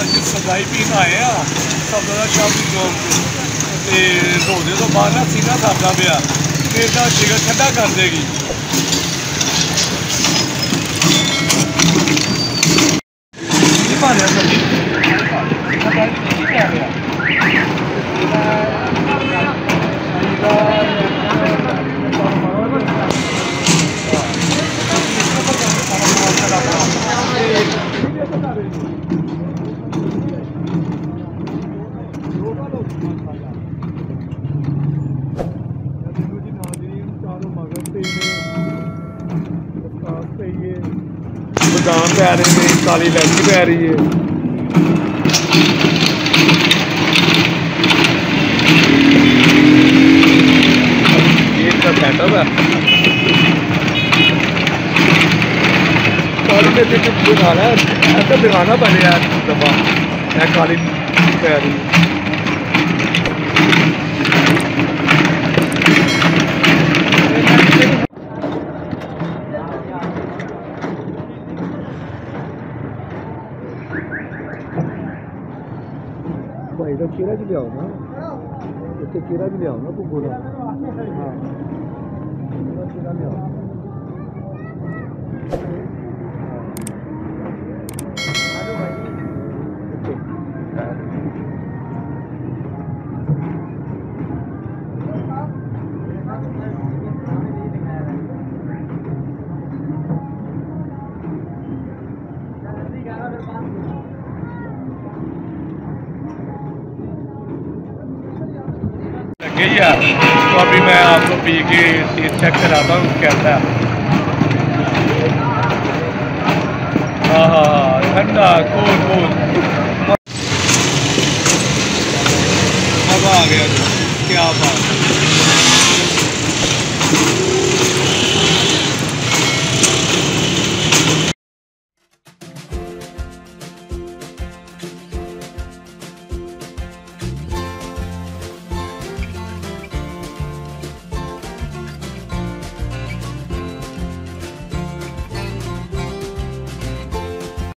ਅੱਜ ਸਦਾਈ ਪੀਣ ਆਏ ਆ। ਸਬਜ਼ਾ ਸ਼ਾਪ ਦੀ ਚੌਕ ਤੇ ਰੋਜ਼ੇ ਤੋਂ ਬਾਅਦ ਨਾ ਸੀਨਾ ਸਰਦਾ ਪਿਆ। ਤੇ ਇਹਦਾ ਜਿਗਰ ਠੰਡਾ ਕਰ ਦੇਗੀ। बदाम पै रहे हैं, काली इलायची पै रही है। है। दिखाना है, ऐसा दिखाना यार दफ़ा मैं काली पै रही Bahia tira de leão, né? Eu tenho que tirar de leão, não é bubu, não. Tirar de. Thank you. यार तो अभी मैं आपको पी के टेस्ट चेक कराता हूँ कैसा है। हाँ हाँ हाँ ठंडा, कूल कूल। अब आ गया क्या बात